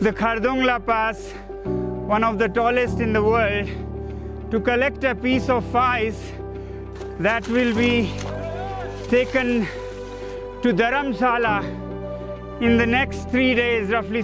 the Khardungla Pass, one of the tallest in the world, to collect a piece of ice that will be taken to Dharamsala in the next three days, roughly